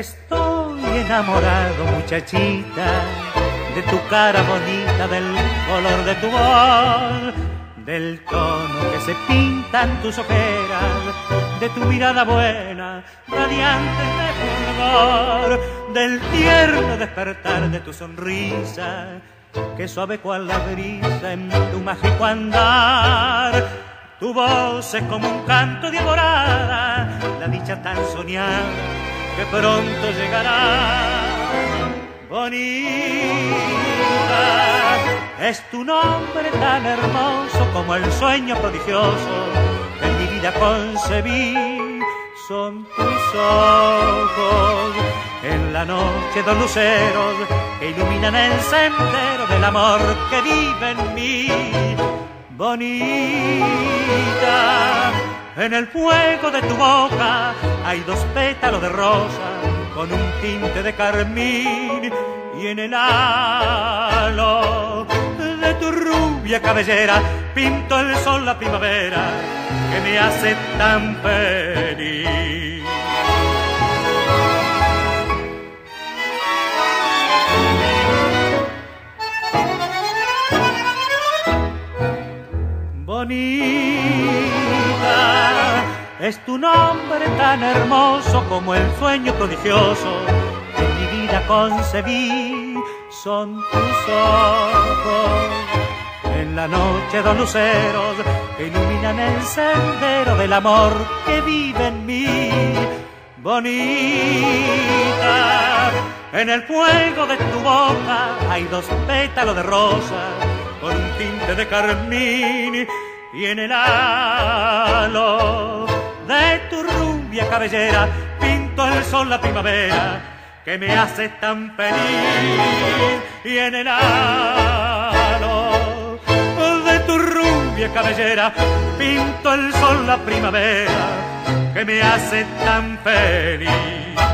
enamorado, muchachita, de tu cara bonita, del color de tu voz, del tono que se pintan tus ojeras, de tu mirada buena, radiante de fulgor, del tierno despertar de tu sonrisa, que suave cual la brisa en tu mágico andar. Tu voz es como un canto de la dicha tan soñada que pronto llegará. Bonita, es tu nombre tan hermoso como el sueño prodigioso que en mi vida concebí. Son tus ojos en la noche dos luceros que iluminan el sendero del amor que vive en mí. Bonita, en el fuego de tu boca hay dos pétalos de rosa con un tinte de carmín y en el halo de tu rubia cabellera pinto el sol la primavera que me hace tan feliz. Bonita, es tu nombre tan hermoso como el sueño prodigioso que mi vida concebí. Son tus ojos en la noche dos luceros que iluminan el sendero del amor que vive en mí. Bonita, en el fuego de tu boca hay dos pétalos de rosa con un tinte de carmín y en el halo de tu rubia cabellera pinto el sol la primavera que me hace tan feliz y en el halo de tu rubia cabellera pinto el sol la primavera que me hace tan feliz.